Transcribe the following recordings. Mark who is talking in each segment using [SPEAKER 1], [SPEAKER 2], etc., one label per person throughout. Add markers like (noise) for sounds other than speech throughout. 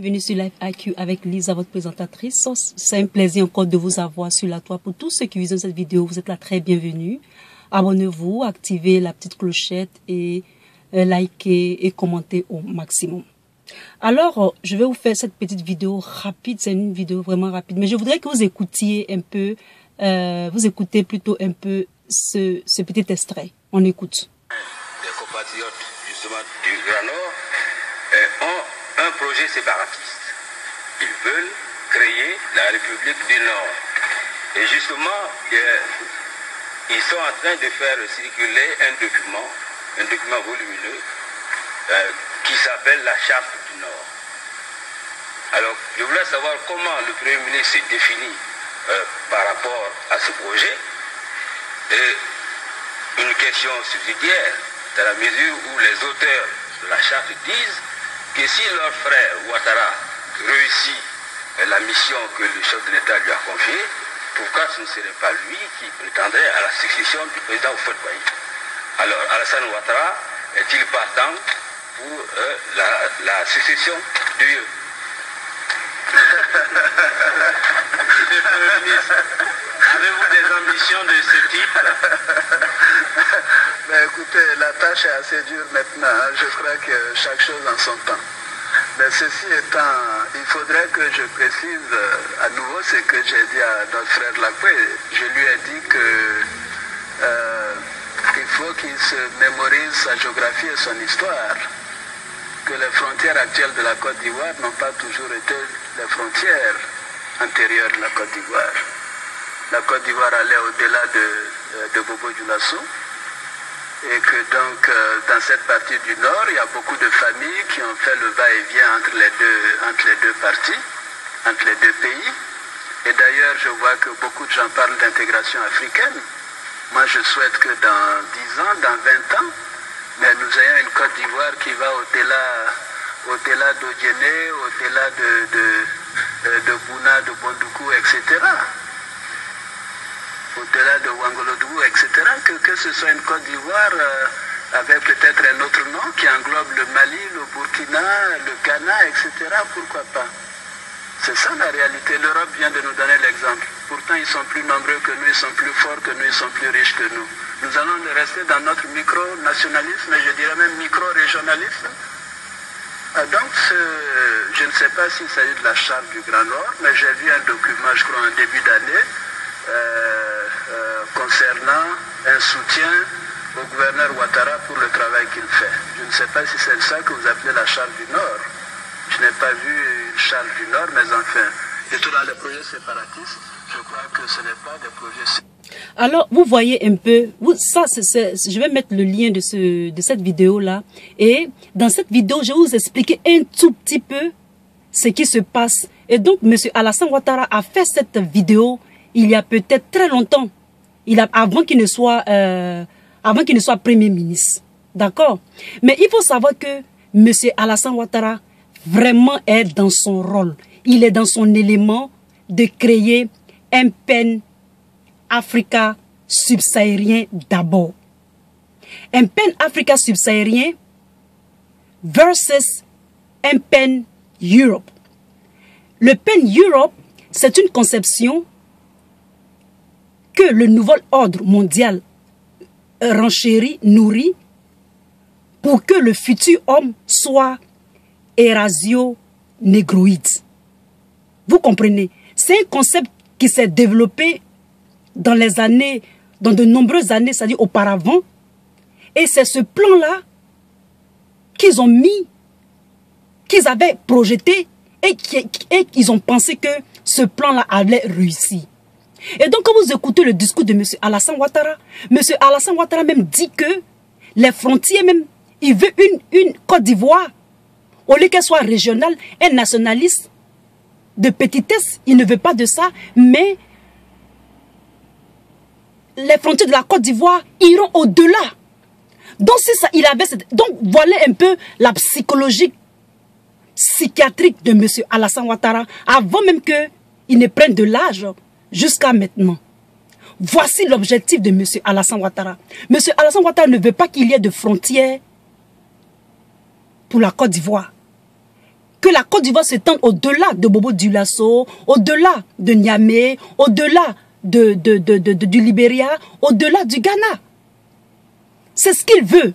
[SPEAKER 1] Bienvenue sur Live IQ avec Lisa, votre présentatrice. C'est un plaisir encore de vous avoir sur la toile. Pour tous ceux qui visionnent cette vidéo, vous êtes là très bienvenue. Abonnez-vous, activez la petite clochette et euh, likez et commentez au maximum. Alors, euh, je vais vous faire cette petite vidéo rapide. C'est une vidéo vraiment rapide. Mais je voudrais que vous écoutiez un peu, euh, vous écoutez plutôt un peu ce, ce petit extrait. On écoute.
[SPEAKER 2] Projet séparatiste. Ils veulent créer la République du Nord. Et justement, euh, ils sont en train de faire circuler un document, un document volumineux, euh, qui s'appelle la Charte du Nord. Alors, je voulais savoir comment le Premier ministre s'est défini euh, par rapport à ce projet. Et une question subsidiaire, dans la mesure où les auteurs de la charte disent que si leur frère Ouattara réussit la mission que le chef de l'État lui a confiée, pourquoi ce ne serait pas lui qui prétendrait à la succession du président Oufouette Alors Alassane Ouattara est-il partant pour euh, la, la, succession de Dieu (laughs)
[SPEAKER 3] Avez-vous des ambitions de ce type
[SPEAKER 4] Mais (laughs) écoutez, la tâche est assez dure maintenant. Hein. Je crois que chaque chose en son temps. Mais ceci étant, il faudrait que je précise euh, à nouveau ce que j'ai dit à notre frère Lacoué. Je lui ai dit que euh, il faut qu'il se mémorise sa géographie et son histoire. Que les frontières actuelles de la Côte d'Ivoire n'ont pas toujours été les frontières antérieures de la Côte d'Ivoire. La Côte d'Ivoire allait au-delà de, de Bobo Dioulasso et que donc euh, dans cette partie du nord, il y a beaucoup de familles qui ont fait le va-et-vient entre les deux parties, entre les deux pays. Et d'ailleurs, je vois que beaucoup de gens parlent d'intégration africaine. Moi, je souhaite que dans 10 ans, dans 20 ans, nous ayons une Côte d'Ivoire qui va au-delà au-delà au-delà de, de, de Bouna, de Bondoukou, etc au-delà de Wangolodou, etc., que, ce soit une Côte d'Ivoire euh, avec peut-être un autre nom qui englobe le Mali, le Burkina, le Ghana, etc., pourquoi pas C'est ça la réalité. L'Europe vient de nous donner l'exemple. Pourtant, ils sont plus nombreux que nous, ils sont plus forts que nous, ils sont plus riches que nous. Nous allons rester dans notre micro-nationalisme, je dirais même micro-régionalisme. Ah, donc, je ne sais pas s'il s'agit de la charte du Grand Nord, mais j'ai vu un document, je crois, en début d'année, euh, concernant un soutien au gouverneur Ouattara pour le travail qu'il fait. Je ne sais pas si c'est ça que vous appelez la charte du Nord. Je n'ai pas vu une charte du Nord, mais enfin, et tout dans les projets séparatistes, je crois que ce n'est pas des projets
[SPEAKER 1] alors, vous voyez un peu, ça, je vais mettre le lien de, de cette vidéo-là. Et dans cette vidéo, je vais vous expliquer un tout petit peu ce qui se passe. Et donc, M. Alassane Ouattara a fait cette vidéo il y a peut-être très longtemps, avant qu'il ne soit, euh, avant qu'il ne soit premier ministre. D'accord? Mais il faut savoir que M. Alassane Ouattara vraiment est dans son rôle. Il est dans son élément de créer un PEN Africa subsahárien d'abord. Un PEN Africa subsahárien versus un PEN Europe. Le PEN Europe, c'est une conception que le nouvel ordre mondial renchérit, nourrit, pour que le futur homme soit érasio-négroïde. Vous comprenez? C'est un concept qui s'est développé dans les années, dans de nombreuses années, c'est-à-dire auparavant. Et c'est ce plan-là qu'ils ont mis, qu'ils avaient projeté et qu'ils ont pensé que ce plan-là allait réussir. Et donc, quand vous écoutez le discours de M. Alassane Ouattara, M. Alassane Ouattara même dit que les frontières même, il veut une, une Côte d'Ivoire, au lieu qu'elle soit régionale, un nationaliste de petitesse, il ne veut pas de ça, mais les frontières de la Côte d'Ivoire iront au-delà. Donc, c'est ça, il avait Donc, voilà un peu la psychologie psychiatrique de M. Alassane Ouattara, avant même qu'il ne prenne de l'âge jusqu'à maintenant. Voici l'objectif de M. Alassane Ouattara. M. Alassane Ouattara ne veut pas qu'il y ait de frontières pour la Côte d'Ivoire. que la Côte d'Ivoire s'étende au-delà de Bobo Dioulasso, au-delà de Niamey, au-delà de, de, de, de, du Libéria, au-delà du Ghana. C'est ce qu'il veut.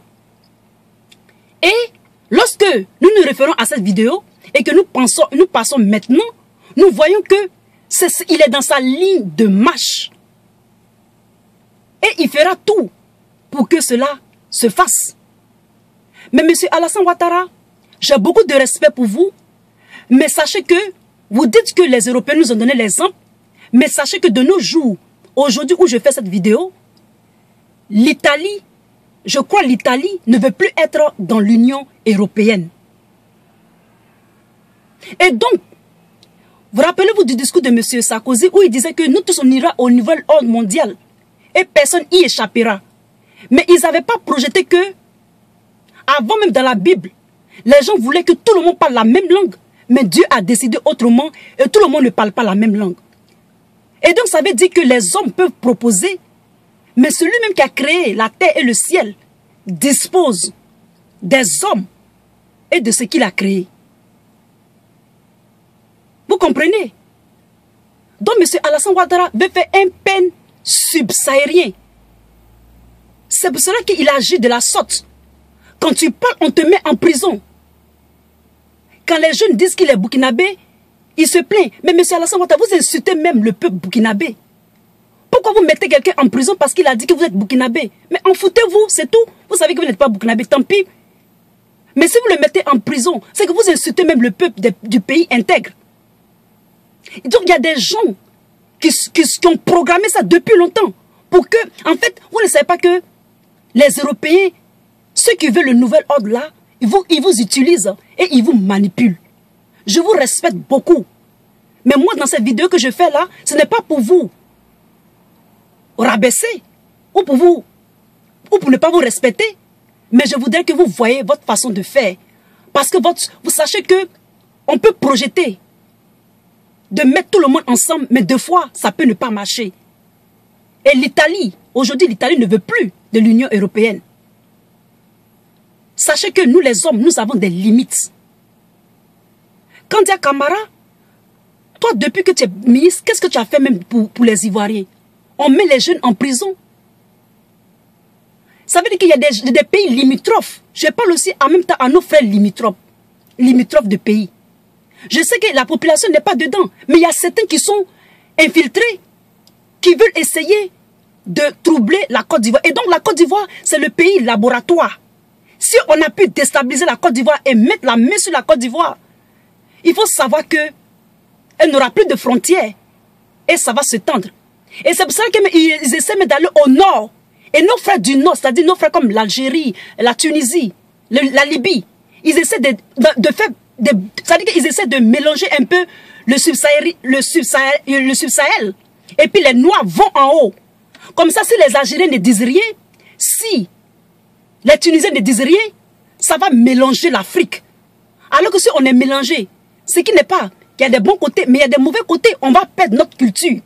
[SPEAKER 1] Et lorsque nous nous référons à cette vidéo et que nous, pensons, nous passons maintenant, nous voyons que il est dans sa ligne de marche. Et il fera tout pour que cela se fasse. Mais monsieur Alassane Ouattara, j'ai beaucoup de respect pour vous, mais sachez que vous dites que les Européens nous ont donné l'exemple, mais sachez que de nos jours, aujourd'hui où je fais cette vidéo, l'Italie, je crois l'Italie ne veut plus être dans l'Union européenne. Et donc, vous rappelez-vous du discours de M. Sarkozy où il disait que nous tous on ira au nouvel ordre mondial et personne y échappera. Mais ils n'avaient pas projeté que, avant même dans la Bible, les gens voulaient que tout le monde parle la même langue. Mais Dieu a décidé autrement et tout le monde ne parle pas la même langue. Et donc ça veut dire que les hommes peuvent proposer, mais celui-même qui a créé la terre et le ciel dispose des hommes et de ce qu'il a créé. Vous comprenez? Donc M. Alassane Ouattara veut faire un peine subsahérien. C'est pour cela qu'il agit de la sorte. Quand tu parles, on te met en prison. Quand les jeunes disent qu'il est burkinabé, il se plaint. Mais M. Alassane Ouattara, vous insultez même le peuple burkinabé. Pourquoi vous mettez quelqu'un en prison parce qu'il a dit que vous êtes burkinabé? Mais en foutez-vous, c'est tout. Vous savez que vous n'êtes pas burkinabé, tant pis. Mais si vous le mettez en prison, c'est que vous insultez même le peuple du pays intègre. Donc il y a des gens qui, ont programmé ça depuis longtemps. Pour que, en fait, vous ne savez pas que les Européens, ceux qui veulent le nouvel ordre là, ils vous, ils vous utilisent et ils vous manipulent. Je vous respecte beaucoup. Mais moi, dans cette vidéo que je fais là, ce n'est pas pour vous rabaisser ou pour vous ou pour ne pas vous respecter. Mais je voudrais que vous voyez votre façon de faire. Parce que votre, vous sachez que on peut projeter de mettre tout le monde ensemble, mais deux fois, ça peut ne pas marcher. Et l'Italie, aujourd'hui, l'Italie ne veut plus de l'Union européenne. Sachez que nous, les hommes, nous avons des limites. Kandia Kamara, toi, depuis que tu es ministre, qu'est-ce que tu as fait même pour, les Ivoiriens? On met les jeunes en prison. Ça veut dire qu'il y a des, pays limitrophes. Je parle aussi en même temps à nos frères limitrophes, limitrophes de pays. Je sais que la population n'est pas dedans, mais il y a certains qui sont infiltrés, qui veulent essayer de troubler la Côte d'Ivoire. Et donc la Côte d'Ivoire, c'est le pays laboratoire. Si on a pu déstabiliser la Côte d'Ivoire et mettre la main sur la Côte d'Ivoire, il faut savoir que elle n'aura plus de frontières et ça va se tendre. Et c'est pour ça qu'ils essaient d'aller au nord. Et nos frères du nord, c'est-à-dire nos frères comme l'Algérie, la Tunisie, la Libye, ils essaient de, de faire c'est-à-dire qu'ils essaient de mélanger un peu le subsahel, le, et puis les Noirs vont en haut. Comme ça, si les Algériens ne disent rien, si les Tunisiens ne disent rien, ça va mélanger l'Afrique. Alors que si on est mélangé, ce qui n'est pas, il y a des bons côtés, mais il y a des mauvais côtés, on va perdre notre culture.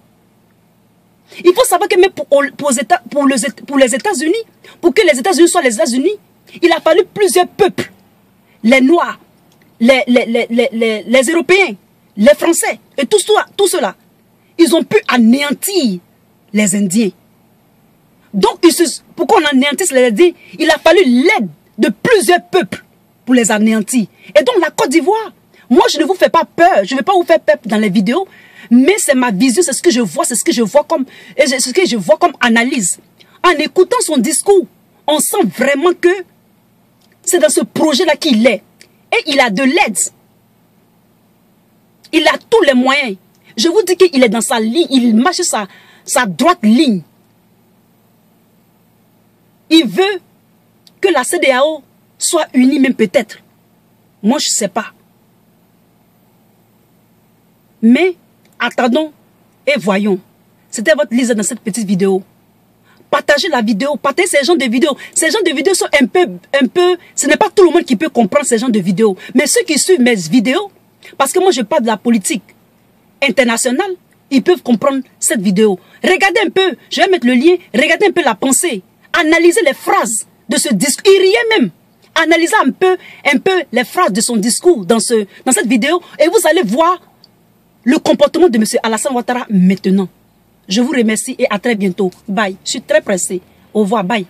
[SPEAKER 1] Il faut savoir que même pour les États-Unis, pour que les États-Unis soient les États-Unis, il a fallu plusieurs peuples. Les Noirs, les, les, Européens, les Français et tout, cela, ils ont pu anéantir les Indiens. Donc, pour qu'on anéantisse les Indiens, il a fallu l'aide de plusieurs peuples pour les anéantir. Et donc, la Côte d'Ivoire, moi, je ne vous fais pas peur. Je ne vais pas vous faire peur dans les vidéos. Mais c'est ma vision, c'est ce que je vois, c'est ce comme, ce que je vois comme analyse. En écoutant son discours, on sent vraiment que c'est dans ce projet-là qu'il est. Et il a de l'aide. Il a tous les moyens. Je vous dis qu'il est dans sa ligne, il marche sa, sa droite ligne. Il veut que la CDAO soit unie même peut-être. Moi, je ne sais pas. Mais attendons et voyons. C'était votre liste dans cette petite vidéo partagez la vidéo, partagez ces gens de vidéos. Ces gens de vidéos sont un peu, un peu, ce n'est pas tout le monde qui peut comprendre ces gens de vidéos. Mais ceux qui suivent mes vidéos, parce que moi je parle de la politique internationale, ils peuvent comprendre cette vidéo. Regardez un peu, je vais mettre le lien, regardez un peu la pensée, analysez les phrases de ce discours. Il même. analysez un peu, un peu les phrases de son discours dans, ce, dans cette vidéo et vous allez voir le comportement de M. Alassane Ouattara maintenant. Je vous remercie et à très bientôt. Bye. Je suis très pressé. Au revoir. Bye.